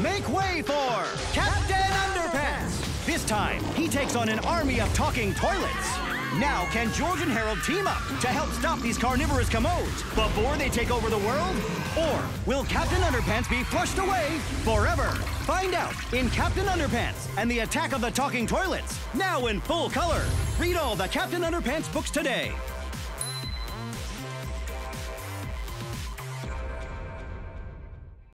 Make way for Captain Underpants! This time, he takes on an army of talking toilets. Now, can George and Harold team up to help stop these carnivorous commodes before they take over the world? Or will Captain Underpants be flushed away forever? Find out in Captain Underpants and the Attack of the Talking Toilets, now in full color. Read all the Captain Underpants books today.